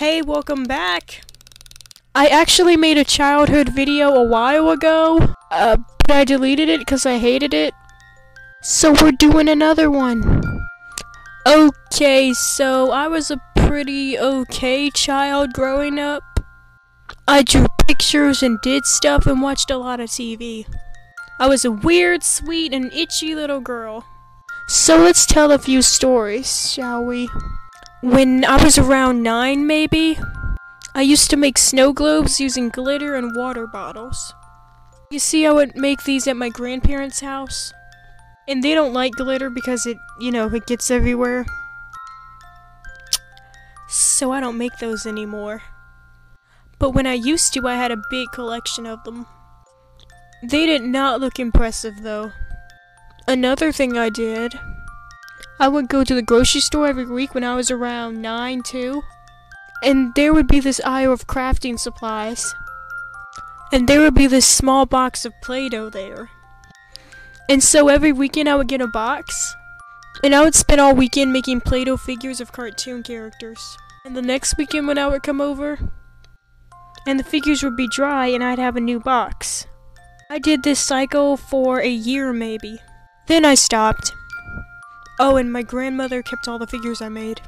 Hey, welcome back. I actually made a childhood video a while ago, uh, but I deleted it because I hated it. So we're doing another one. Okay, so I was a pretty okay child growing up. I drew pictures and did stuff and watched a lot of TV. I was a weird, sweet, and itchy little girl. So let's tell a few stories, shall we? When I was around nine, maybe, I used to make snow globes using glitter and water bottles. You see, I would make these at my grandparents' house. And they don't like glitter because it, you know, it gets everywhere. So I don't make those anymore. But when I used to, I had a big collection of them. They did not look impressive, though. Another thing I did, I would go to the grocery store every week when I was around 9, too. And there would be this aisle of crafting supplies. And there would be this small box of Play-Doh there. And so every weekend I would get a box. And I would spend all weekend making Play-Doh figures of cartoon characters. And the next weekend when I would come over, and the figures would be dry and I'd have a new box. I did this cycle for a year maybe. Then I stopped. Oh, and my grandmother kept all the figures I made.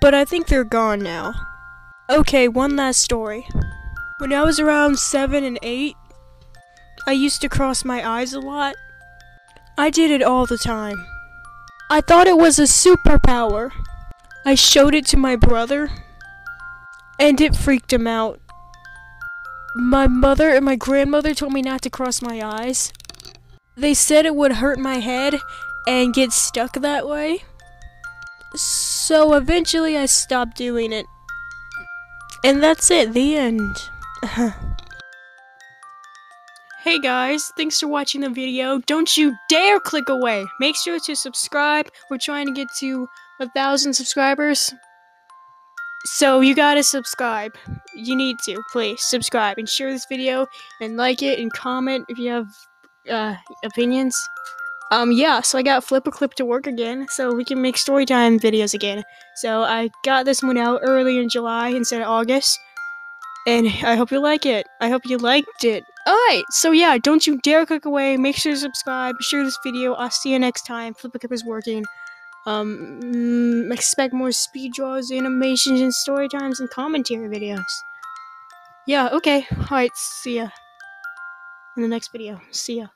But I think they're gone now. Okay, one last story. When I was around 7 and 8, I used to cross my eyes a lot. I did it all the time. I thought it was a superpower. I showed it to my brother, and it freaked him out. My mother and my grandmother told me not to cross my eyes. They said it would hurt my head and get stuck that way. So eventually I stopped doing it. And that's it, the end. hey guys, thanks for watching the video. Don't you dare click away. Make sure to subscribe. We're trying to get to a thousand subscribers. So you gotta subscribe. You need to, please subscribe and share this video and like it and comment if you have uh, opinions. Um, yeah, so I got FlipaClip to work again, so we can make storytime videos again. So I got this one out early in July instead of August, and I hope you like it. I hope you liked it. Alright, so yeah, don't you dare click away. Make sure to subscribe, share this video. I'll see you next time. FlipaClip is working. Um, mm, expect more speed draws, animations, and story times and commentary videos. Yeah, okay. Alright, see ya. In the next video. See ya.